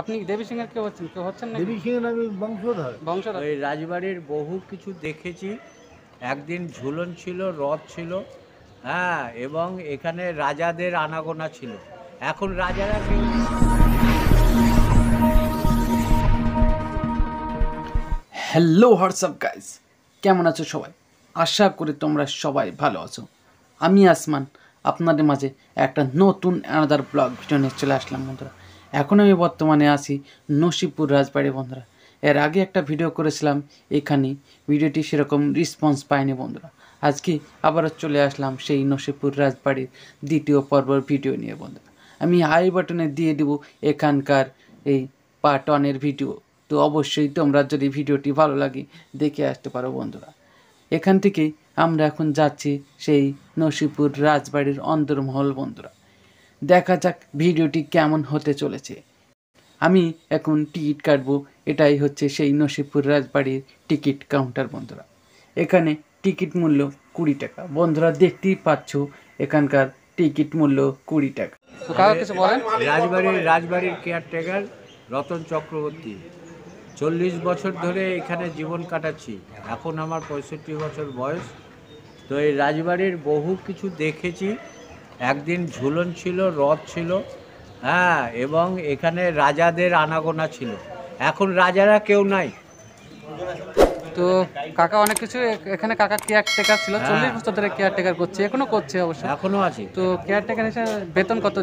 আপনি দেবী সিং এর কেউ হচ্ছেন? কেউ হচ্ছেন না দেবী সিংহের আমি বংশধর। বংশধর। ওই রাজবাড়ির বহু কিছু দেখেছি। একদিন ঝুলন ছিল রথ ছিল হ্যাঁ এবং এখানে রাজাদের আনাগোনা ছিল। এখন রাজারা কেউ হ্যালো হোয়াটসঅ্যাপ গাইস কেমন আছো সবাই? আশা করি তোমরা সবাই ভালো আছো। আমি আসমান। আপনাদের মাঝে একটা নতুন অ্যানাদার ব্লগ ভিডিও নিয়ে চলে আসলাম বন্ধুরা। এখন আমি বর্তমানে আছি নসিপুর রাজবাড়ি বন্ধুরা। এর আগে একটা ভিডিও করেছিলাম এখানে ভিডিওটি সেরকম রেসপন্স পায়নি বন্ধুরা। আজকে আবারও চলে আসলাম সেই নসিপুর রাজবাড়ির দ্বিতীয় পর্বর ভিডিও নিয়ে বন্ধুরা। আমি আই বাটনে দিয়ে দেব এখানকার এই পার্ট ওয়ানের ভিডিও তো অবশ্যই তোমরা যদি ভিডিওটি ভালো লাগে, দেখে আসতে পারো বন্ধুরা। এখান থেকেই আমরা এখন যাচ্ছি সেই নসিপুর রাজবাড়ির অন্তর্মহল বন্ধুরা। দেখা যাক ভিডিওটি কেমন হতে চলেছে। আমি এখন টিকিট কাটবো এটাই হচ্ছে সেই নসিপুর রাজবাড়ির টিকিট কাউন্টার বন্ধুরা। এখানে টিকিট মূল্য কুড়ি টাকা। বন্ধুরা দেখতেই পাচ্ছ এখানকার টিকিট মূল্য কুড়ি টাকা। কিছু বলেন? রাজবাড়ির রাজবাড়ির কেয়ারটেকার রতন চক্রবর্তী। চল্লিশ বছর ধরে এখানে জীবন কাটাচ্ছি। এখন আমার পঁয়ষট্টি বছর বয়স। তো এই রাজবাড়ির বহু কিছু দেখেছি। একদিন ঝুলন ছিল রথ ছিল হ্যাঁ এবং এখানে রাজাদের আনাগোনা ছিল। এখন রাজারা কেউ নাই। তো কাকা অনেক কিছু এখানে কাকা কেয়ার টেকার ছিল হ্যাঁ। চল্লিশ বছর ধরে কেয়ার টেকার করছে এখনও করছে অবশ্য। এখনও আছে। তো কেয়ার টেকার হিসেবে বেতন কত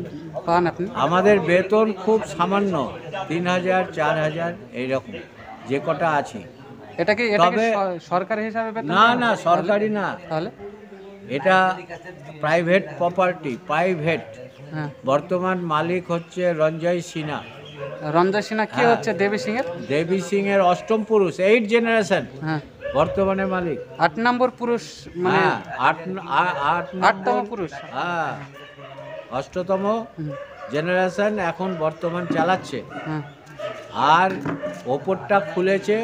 পান আপনি? আমাদের বেতন খুব সামান্য তিন হাজার চার হাজার এইরকম যে কটা আছে। এটা কি এটা কি তবে- সরকারি হিসাবে বেতন না না সরকারি না। তাহলে? এটা প্রাইভেট প্রপার্টি প্রাইভেট বর্তমান মালিক হচ্ছে রঞ্জয় সিনহা। রঞ্জয় সিনহা কি হ্যাঁ। হচ্ছে দেবী সিং এর দেবী সিং এর অষ্টম পুরুষ এইট জেনারেশন হ্যাঁ। বর্তমানে মালিক। আট নম্বর পুরুষ মানে হ্যাঁ আট আট আটতম পুরুষ। হ্যাঁ। অষ্টতম জেনারেশন এখন বর্তমান চালাচ্ছে। আর ওপরটা খুলেছে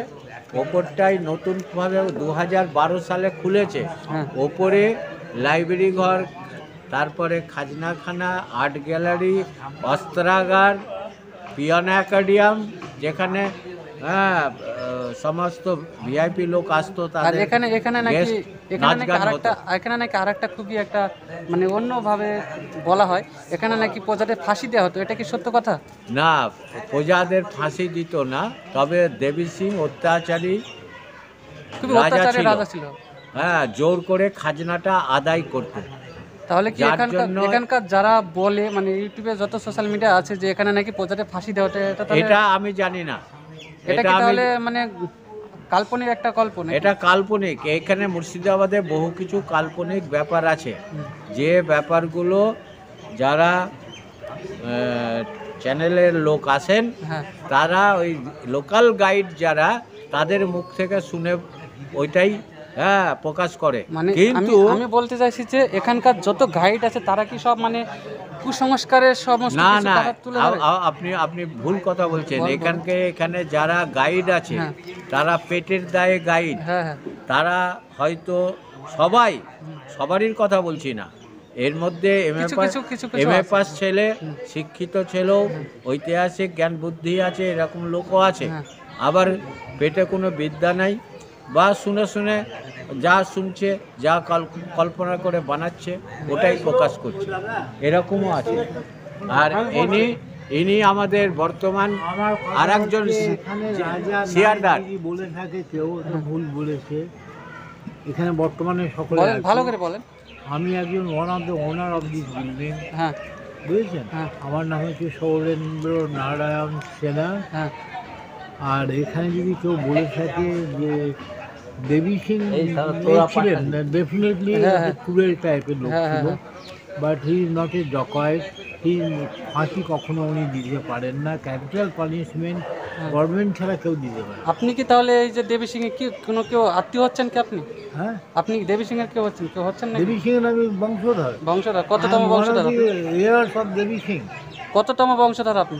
ওপরটাই নতুনভাবে দু হাজার বারো সালে খুলেছে। ওপরে লাইব্রেরি ঘর তারপরে খাজনাখানা আর্ট গ্যালারি অস্ত্রাগার পিয়ানো অ্যাকাডিয়াম যেখানে হ্যাঁ সমস্ত ভিআইপি লোক আসতো তাদের এখানে এখানে নাকি এখানে নাকি আরেকটা এখানে নাকি আরেকটা খুবই একটা মানে অন্যভাবে বলা হয় এখানে নাকি প্রজাদের ফাঁসি দেওয়া হতো এটা কি সত্য কথা? না প্রজাদের ফাঁসি দিত না তবে দেবী সিং অত্যাচারী খুবই অত্যাচারী রাজা ছিল। হ্যাঁ জোর করে খাজনাটা আদায় করতো। তাহলে কি এখানকার এখানকার যারা বলে মানে ইউটিউবে যত সোশ্যাল মিডিয়া আছে যে এখানে নাকি প্রজাদের ফাঁসি দেওয়া হতো এটা এটা আমি জানি না। এটা কি তাহলে মানে কাল্পনিক একটা কল্পনা? এটা কাল্পনিক। এখানে মুর্শিদাবাদে বহু কিছু কাল্পনিক ব্যাপার আছে। যে ব্যাপারগুলো যারা চ্যানেলের লোক আসেন হ্যাঁ। তারা ওই লোকাল গাইড যারা তাদের মুখ থেকে শুনে ওইটাই হ্যাঁ প্রকাশ করে। মানে কিন্তু আমি বলতে চাইছি যে এখানকার যত গাইড আছে তারা কি সব মানে কুসংস্কারের সমস্ত না না আপনি আপনি ভুল কথা বলছেন। বল, বল। এখানকে এখানে যারা গাইড আছে হ্যাঁ। তারা পেটের দায়ে গাইড হ্যাঁ হ্যাঁ। তারা হয়তো সবাই সবারই কথা বলছি না। এর মধ্যে এম এ পাস ছেলে শিক্ষিত ছেলেও ঐতিহাসিক জ্ঞান বুদ্ধি আছে এরকম লোকও আছে। আবার পেটে কোনো বিদ্যা নাই বা শুনে শুনে যা শুনছে যা কল্পনা করে বানাচ্ছে ওটাই প্রকাশ করছে। এরকমও আছে। আর ইনি ইনি আমাদের বর্তমান আর একজন শিয়ারদার বলে থাকে কেউ ভুল বলেছে। এখানে বর্তমানে সকলে বলেন ভালো করে বলেন। আমি একজন one of the owner of this building হ্যাঁ। বুঝেছেন? হ্যাঁ। আমার নাম হচ্ছে সৌরেন্দ্র নারায়ণ সেনা। হ্যাঁ। আর এখানে যদি কেউ বলে থাকে যে দেবী সিং ছিলেন ডেফিনেটলি। কুড়ের টাইপের লোক হ্যাঁ, ছিল। হ্যাঁ, but he is not a jockey he ফাঁসি কখনো উনি দিতে পারেন না। Capital punishment. গভর্নমেন্ট ছাড়া কেউ দিতে পারে আপনি কি তাহলে এই যে দেবী সিং এর কি কোনো কেউ আত্মীয় হচ্ছেন কি আপনি? হ্যাঁ? আপনি দেবী সিং এর কেউ হচ্ছেন? কেউ হচ্ছেন না দেবী সিং এর আমি বংশধর। বংশধর। কততম বংশধর আপনি? Years of Devi Singh. কততম বংশধর আপনি?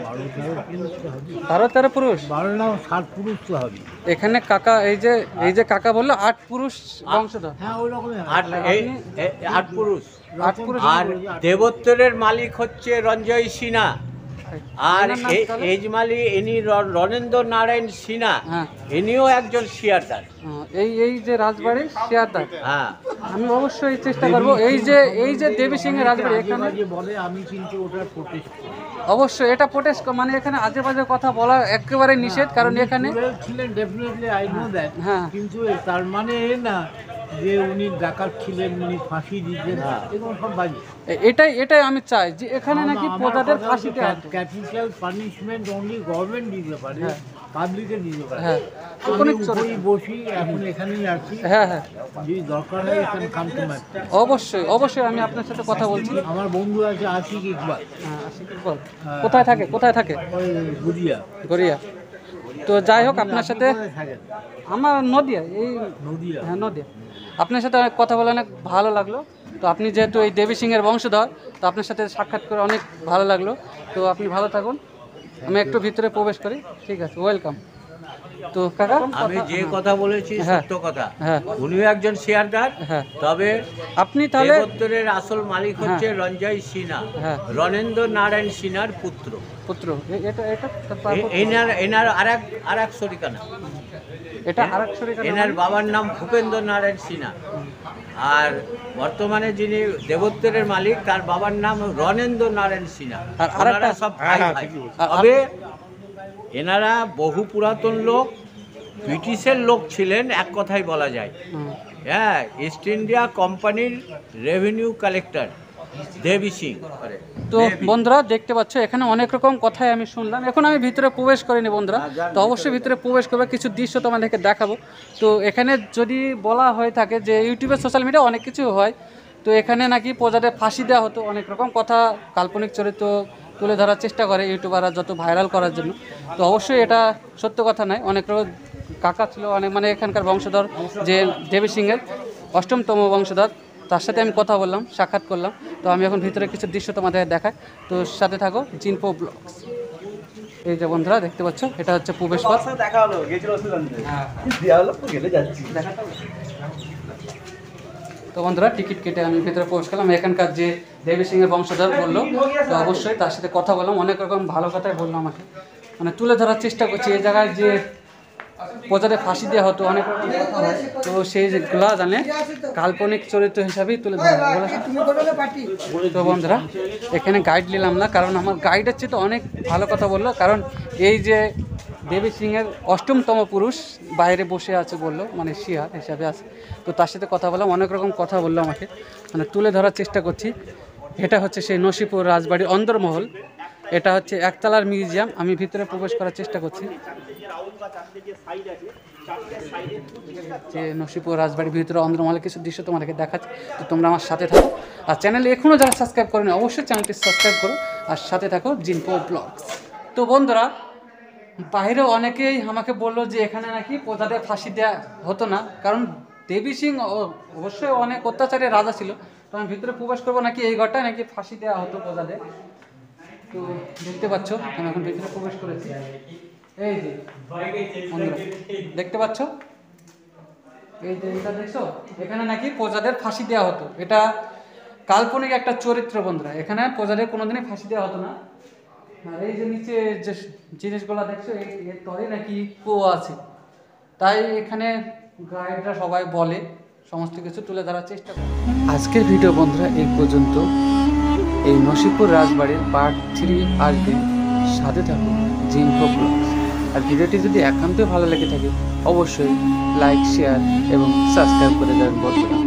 বারো তেরো পুরুষ? বারো তেরো পুরুষ না ষাট পুরুষ তো হবে। এখানে কাকা এই যে এই যে কাকা বলল আট পুরুষ বংশধর। হ্যাঁ ওই রকমই আট এই- এই- আট পুরুষ। আট পুরুষ আর দেবোত্তরের মালিক হচ্ছে রঞ্জয় সিনহা। আর এজমালি ইনি র- রণেন্দ্র নারায়ণ সিনহা। হ্যাঁ। ইনিও একজন শিয়ারদার এই এই যে রাজবাড়ি শেয়ারদার হ্যাঁ। আমি অবশ্যই চেষ্টা করব। এই যে এই যে দেবী সিং এর রাজবাড়ি এখানে বলে আমি কিন্তু ওটার প্রোটেস্ট অবশ্যই এটা প্রোটেস্ট মানে এখানে আজে বাজে কথা বলা একেবারে নিষেধ কারণ এখানে ছিলেন ডেফিনেটলি আই নো দ্যাট হ্যাঁ। কিন্তু তার মানে না যে উনি ডাকাত ছিলেন উনি ফাঁসি দিতেন এগুলো সব বাজে। এটাই এটাই আমি চাই যে এখানে নাকি প্রজাদের ফাঁসি ক্যাপিটাল পানিশমেন্ট অনলি গভর্নমেন্ট দিতে পারে পাবলিকে দিতে পারে। হ্যাঁ। আমি উপরেই বসি এখন এখানেই আছি। হ্যাঁ হ্যাঁ। যদি দরকার হয় এখানে কাম অবশ্যই অবশ্যই আমি আপনার সাথে কথা বলছি। আমার বন্ধু আছে আশিক ইকবাল। হ্যাঁ, আশিক ইকবাল। কোথায় থাকে কোথায় থাকে? গড়িয়া। তো যাই হোক আপনার সাথে আমার নদিয়া এই নদিয়া। হ্যাঁ নদিয়া। আপনার সাথে অনেক কথা বলে অনেক ভালো লাগল। তো আপনি যেহেতু এই দেবী সিংয়ের বংশধর তো আপনার সাথে সাক্ষাৎ করে অনেক ভালো লাগল। তো আপনি ভালো থাকুন। আমি একটু ভিতরে প্রবেশ করি। ঠিক আছে ওয়েলকাম তো কাকা আমি যে কথা বলেছি হ্যাঁ। সত্য কথা। হ্যাঁ। উনিও একজন শেয়ারদার হ্যাঁ। তবে আপনি তাহলে দেবোত্তরের আসল মালিক হচ্ছে রঞ্জয় সিনহা। রণেন্দ্র নারায়ণ সিনহার পুত্র। পুত্র। এটা এটা এনার এনার আর এক আর এক শরিকানা। এটা এনার বাবার নাম ভূপেন্দ্র নারায়ণ সিনহা। আর বর্তমানে যিনি দেবোত্তরের মালিক তার বাবার নাম রণেন্দ্র নারায়ণ সিনহা। আর সব ভাই হ্যাঁ, ভাই। তবে এনারা বহু পুরাতন লোক ব্রিটিশের লোক ছিলেন এক কথাই বলা যায়। হ্যাঁ ইস্ট ইন্ডিয়া কোম্পানির রেভিনিউ কালেক্টর দেবী সিং। তো বন্ধুরা দেখতে পাচ্ছ এখানে অনেক রকম কথাই আমি শুনলাম। এখন আমি ভিতরে প্রবেশ করিনি বন্ধুরা। তো অবশ্যই ভিতরে প্রবেশ করবে কিছু দৃশ্য তোমাদেরকে দেখাবো। তো এখানে যদি বলা হয়ে থাকে যে ইউটিউবে সোশ্যাল মিডিয়া অনেক কিছু হয় তো এখানে নাকি প্রজাদের ফাঁসি দেওয়া হতো অনেক রকম কথা কাল্পনিক চরিত্র তুলে ধরার চেষ্টা করে ইউটিউবাররা যত ভাইরাল করার জন্য। তো অবশ্যই এটা সত্য কথা নয় অনেক রকম কাকা ছিল অনেক মানে এখানকার বংশধর যে দেবী সিংহের অষ্টমতম বংশধর। তার সাথে আমি কথা বললাম সাক্ষাৎ করলাম। তো আমি এখন ভিতরে কিছু দৃশ্য তোমাদের দেখাই। তো সাথে থাকো জিনপো ব্লগস। এই যে বন্ধুরা দেখতে পাচ্ছ এটা হচ্ছে প্রবেশ পথ। তো বন্ধুরা টিকিট কেটে আমি ভিতরে প্রবেশ করলাম। এখানকার যে দেবী সিংয়ের বংশধর বলল তো অবশ্যই তার সাথে কথা বললাম। অনেক রকম ভালো কথাই বলল আমাকে। মানে তুলে ধরার চেষ্টা করছি এই জায়গায় যে প্রজাদের ফাঁসি দেওয়া হতো, অনেক তো সেই যেগুলা জানে কাল্পনিক চরিত্র হিসাবেই তুলে ধরা তো বন্ধুরা, এখানে গাইড নিলাম না, কারণ আমার গাইডের চেয়ে তো অনেক ভালো কথা বলল। কারণ এই যে দেবী সিংয়ের অষ্টমতম পুরুষ বাইরে বসে আছে বলল মানে শিয়ার হিসাবে আছে। তো তার সাথে কথা বললাম, অনেক রকম কথা বলল আমাকে। মানে তুলে ধরার চেষ্টা করছি। এটা হচ্ছে সেই নসিপুর রাজবাড়ির অন্দরমহল। এটা হচ্ছে একতলার মিউজিয়াম। আমি ভিতরে প্রবেশ করার চেষ্টা করছি। যে নসিপুর রাজবাড়ির ভিতরে অন্দরমহলে কিছু দৃশ্য তোমাদেরকে দেখাচ্ছি। তো তোমরা আমার সাথে থাকো। আর চ্যানেলে এখনও যারা সাবস্ক্রাইব করেনি, অবশ্যই চ্যানেলটি সাবস্ক্রাইব করো। আর সাথে থাকো জিনপো ব্লগস। তো বন্ধুরা বাইরে অনেকেই আমাকে বলল যে এখানে নাকি প্রজাদের ফাঁসি দেওয়া হতো না। কারণ দেবী সিং অবশ্যই অনেক অত্যাচারের রাজা ছিল। তো আমি ভিতরে প্রবেশ করব নাকি এই ঘরটায় নাকি ফাঁসি দেওয়া হতো প্রজাদের? তো দেখতে পাচ্ছ, আমি এখন ভিতরে প্রবেশ করেছি। এই যে দেখতে পাচ্ছ? এই যে এটা দেখছ? এখানে নাকি প্রজাদের ফাঁসি দেওয়া হতো। এটা কাল্পনিক একটা চরিত্র, বন্ধুরা। এখানে প্রজাদের কোনোদিনই ফাঁসি দেওয়া হতো না। আর এই যে নিচে যে জিনিসগুলো দেখছ এর তরে নাকি কুয়ো আছে। তাই এখানে গাইডরা সবাই বলে, সমস্ত কিছু তুলে ধরার চেষ্টা করে। আজকের ভিডিও, বন্ধুরা, এই পর্যন্ত। এই নসিপুর রাজবাড়ির পার্ট থ্রি আসবে সাথে থাকুন, জিম ব্লগস আর ভিডিওটি যদি একান্তই ভালো লেগে থাকে, অবশ্যই লাইক, শেয়ার এবং সাবস্ক্রাইব করে দেবেন বন্ধুরা।